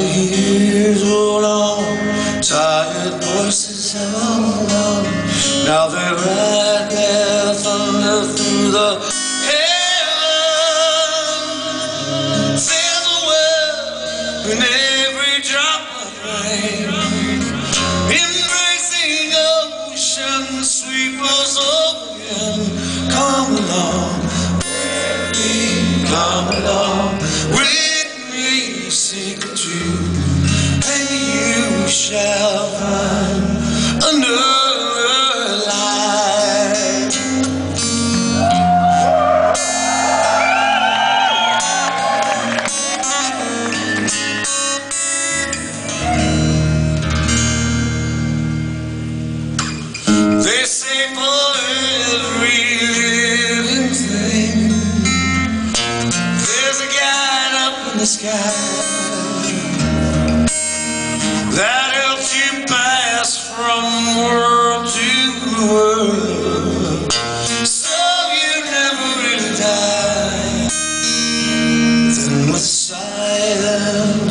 the years roll on, tired voices have on. Now they ride their thunder through the heaven. Farewell in every drop of rain, embracing ocean sweepers again. Come along, come along with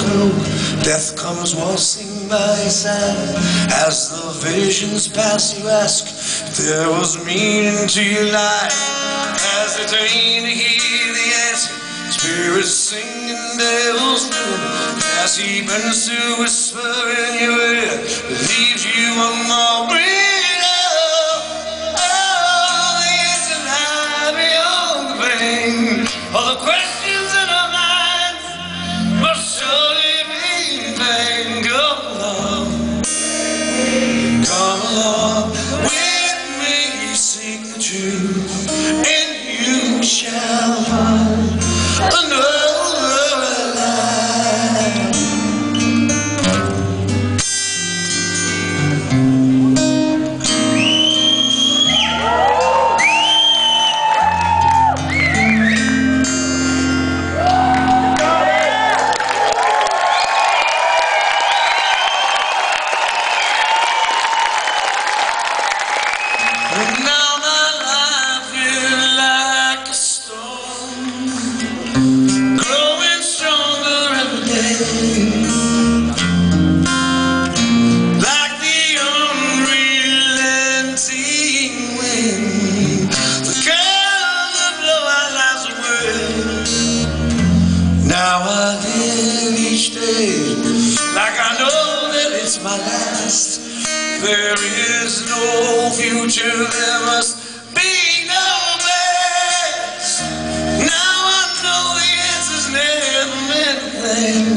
hope, death comes waltzing by side. As the visions pass, you ask there was meaning to your life. Hesitate to hear the answer. Spirits sing and devils do. As he bends to whisper in your ear, leaves you more breather. Now I live each day. Like I know that it's my last. There is no future, there must be no past. Now I know the answer's never anything.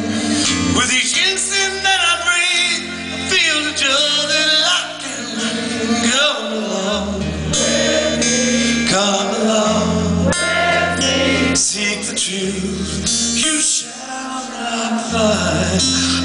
With each instant that I breathe, I feel the joy that I can go along. truth you shall not find.